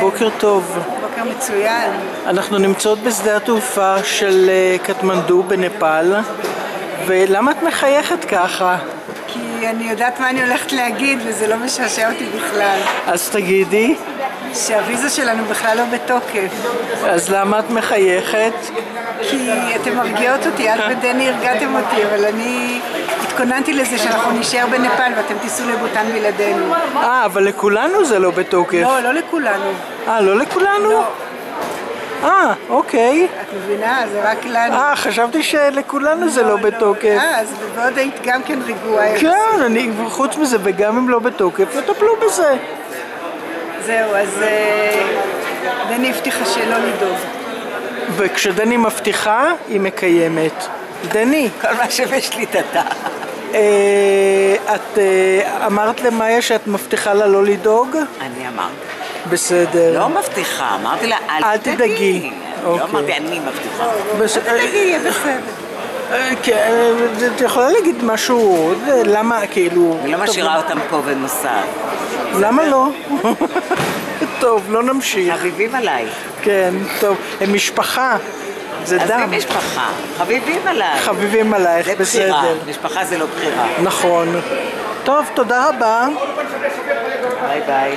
בוקר טוב. בוקר מצוין. אנחנו נמצאות בשדה התעופה של אה, קטמנדו בנפאל, ולמה את מחייכת ככה? כי אני יודעת מה אני הולכת להגיד וזה לא משעשע אותי בכלל. אז תגידי, שהוויזה שלנו בכלל לא בתוקף. אז למה את מחייכת? כי אתם מרגיעות אותי, את ודני הרגעתם אותי, אבל אני התכוננתי לזה שאנחנו נישאר בנפאל ואתם תיסעו לבוטן בלעדינו. אה, אבל לכולנו זה לא בתוקף. לא, לא לכולנו. אה, לא לכולנו? לא. אה, אוקיי. את מבינה? זה רק לנו. אה, חשבתי שלכולנו זה לא בתוקף. אה, אז ועוד היית גם כן רגועה. כן, אני, חוץ מזה, וגם אם לא בתוקף, יטפלו בזה. זהו, אז אה, דני הבטיחה שלא לדאוג. וכשדני מבטיחה, היא מקיימת. דני, כל מה שבשליטתה. אה, את אה, אמרת למאיה שאת מבטיחה לה לא לדאוג? אני אמרתי. בסדר. לא מבטיחה, אמרתי לה אל אל תדאגי. תדאגי. לא אוקיי. אמרתי אני מבטיחה. בס- תגידי, יהיה בסדר. אה, כן, את יכולה להגיד משהו, למה, כאילו... אני לא משאירה אותם פה ונוסעת. למה לא? טוב, לא נמשיך. חביבים עליי. כן, טוב. הם משפחה. זה עזבי דם. משפחה. חביבים עליי. חביבים עלייך, זה בחירה. בסדר. משפחה זה לא בחירה. נכון. טוב, תודה רבה. ביי ביי.